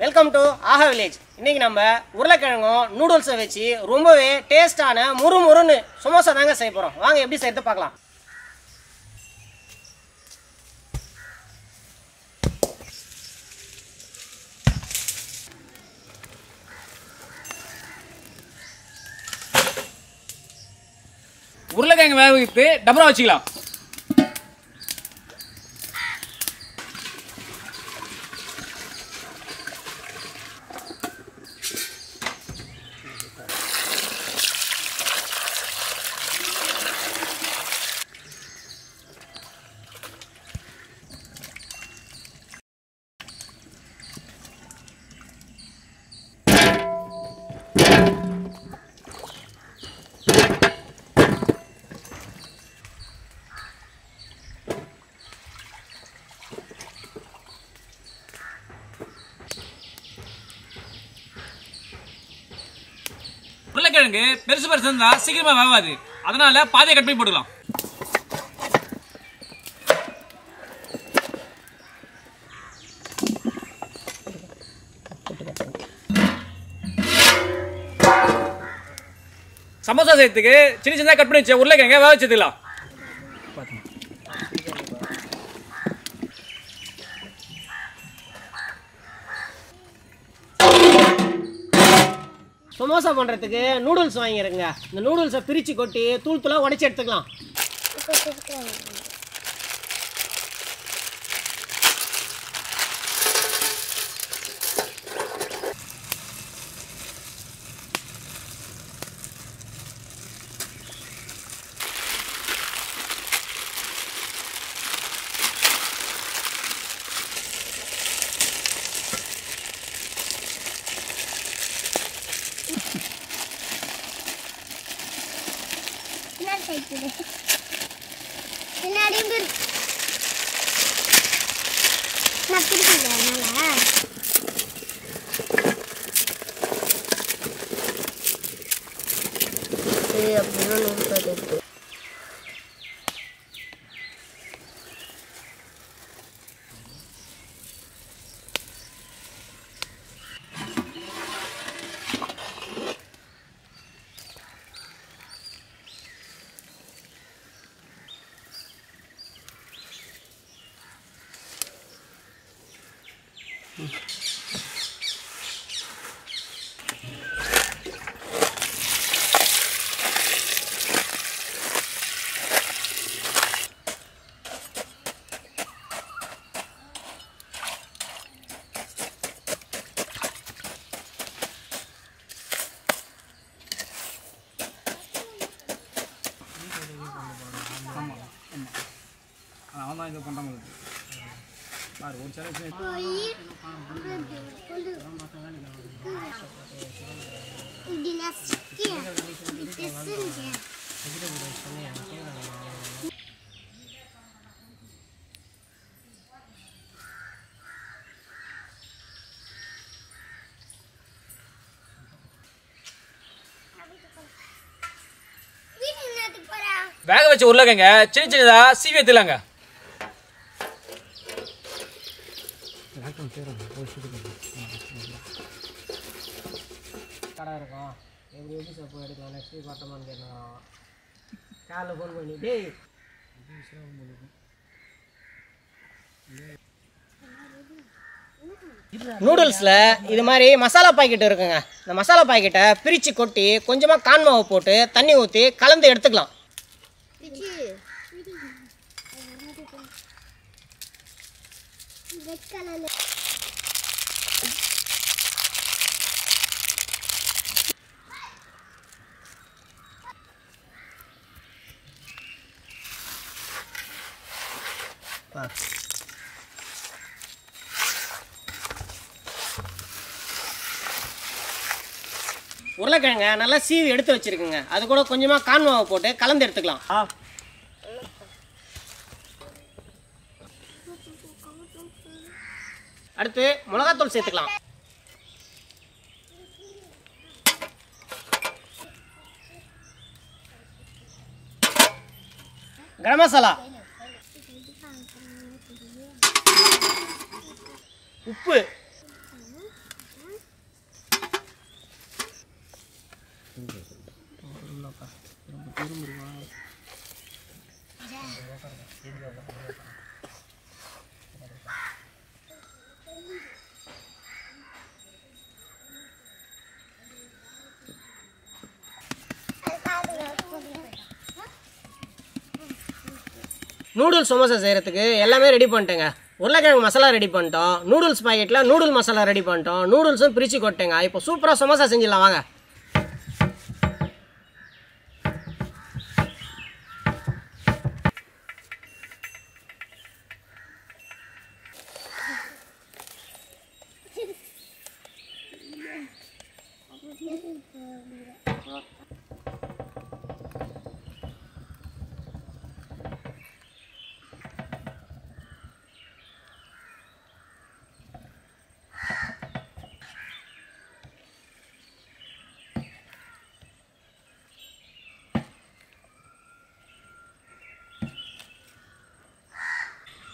Welcome to Aha village இன்னைக்கு நம்ம உருளைக்கிழங்கும் நூடுல்ஸை வச்சு ரொம்பவே டேஸ்டான முறு முறுன்னு சமோசா தாங்க செய்ய போகிறோம் வாங்க எப்படி செய்யறது பார்க்கலாம். உருளைக்கிழங்கு வேக வைத்து டபரா வச்சுக்கலாம். உருளைக்கிழங்கு பெருசு பெருசு இருந்தா சீக்கிரமா வேகாது அதனால பாதிய கட் பண்ணி போட்டுக்கலாம். சமோசா செய்யறதுக்கு சின்ன சின்னதா கட் பண்ணி வச்ச உருளைக்கிழங்க வேக வச்சுக்கலாம் சமோசா பண்ணுறதுக்கு நூடுல்ஸ் வாங்கிடுங்க இந்த நூடுல்ஸை பிரித்து கொட்டி தூள் தூளாக உடச்சி எடுத்துக்கலாம். நான் பிரிக்கல அதனால அப்படின்னா நூறு தான் இது பண்றாங்க பாரு ஒரு சில வேக வச்ச உருளைக்கங்க சின்ன சின்னதா சீவி எடுத்துலாங்க கடை இருக்கும். எப்படி எப்படி சப்போ எடுக்கலாம். நெக்ஸ்ட் வீக் வரட்டமான்னு கேட்டான் காலைல ஃபோன் பண்ணி டேய் நூடுல்ஸில் இது மாதிரி மசாலா பாக்கெட் இருக்குங்க. இந்த மசாலா பாக்கெட்டை பிரித்து கொட்டி கொஞ்சமாக கான்மாவை போட்டு தண்ணி ஊற்றி கலந்து எடுத்துக்கலாம். ரெட் கலர்ல உருளைக்கிழங்க நல்லா சீவி எடுத்து வச்சிருக்குங்க. அது கூட கொஞ்சமாக கான்மாவை போட்டு கலந்து எடுத்துக்கலாம். அடுத்து மிளகாத்தூள் சேர்த்துக்கலாம். கரம் மசாலா. உப்பு. நூடுல்ஸ் சமோசா செய்கிறதுக்கு எல்லாமே ரெடி பண்ணிட்டேங்க. உருளைக்கிழங்கு மசாலா ரெடி பண்ணிட்டோம். நூடுல்ஸ் பாக்கெட்டில் நூடுல் மசாலா ரெடி பண்ணிட்டோம். நூடுல்ஸும் பிரித்து கொட்டேங்க. இப்போ சூப்பராக சமோசா செஞ்சிடலாம். வாங்க.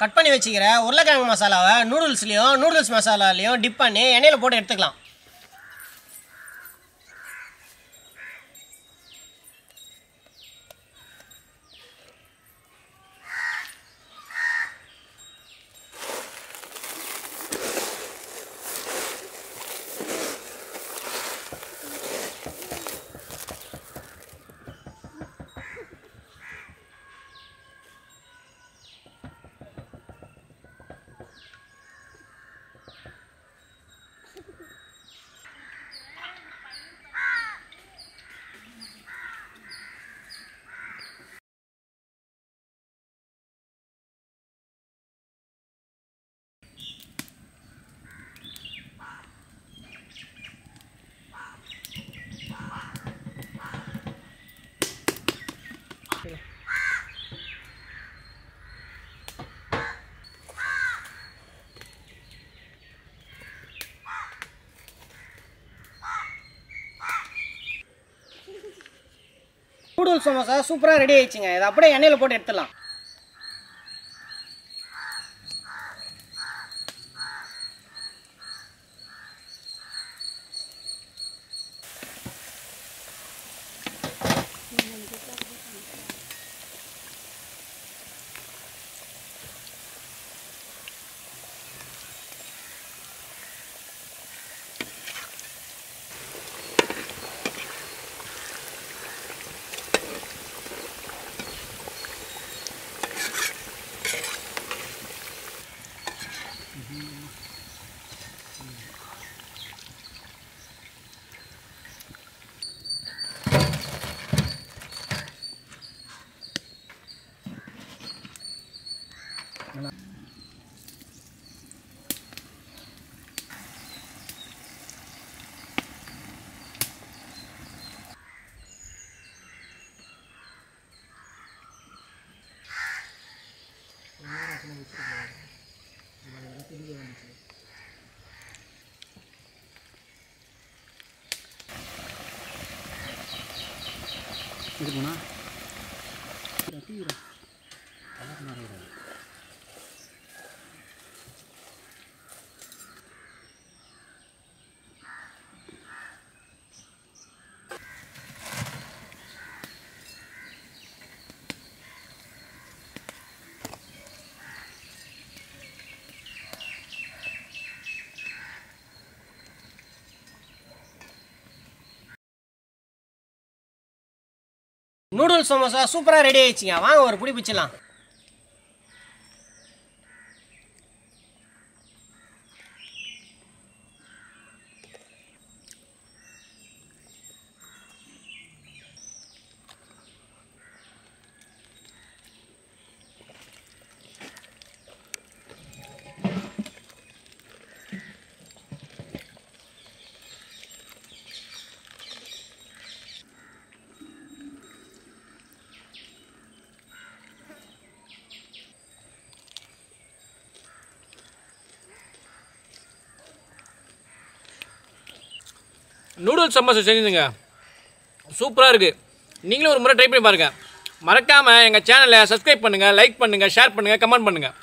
கட் பண்ணி வச்சுக்கிற உருளைக்கிழங்கு மசாலாவை நூடுல்ஸ்லேயும் நூடுல்ஸ் மசாலாலையும் டிப் பண்ணி எண்ணெயில் போட்டு எடுத்துக்கலாம். நூடுல்ஸ் சமோசா சூப்பராக ரெடி ஆயிடுச்சுங்க இதை அப்படியே எண்ணெயில் போட்டு எடுத்துடலாம் இருக்குண்ணா நூடுல்ஸ் சமோசா சூப்பராக ரெடி ஆயிடுச்சுங்க. வாங்க ஒரு பிடி பிச்சிடலாம். நூடுல்ஸ் சமோசா செஞ்சுங்க சூப்பராக இருக்குது நீங்களும் ஒரு முறை ட்ரை பண்ணி பாருங்கள் மறக்காமல் எங்கள் சேனலை சப்ஸ்கிரைப் பண்ணுங்கள் லைக் பண்ணுங்கள் ஷேர் பண்ணுங்கள் கமெண்ட் பண்ணுங்கள்